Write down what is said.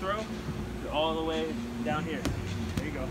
Throw all the way down here. There you go.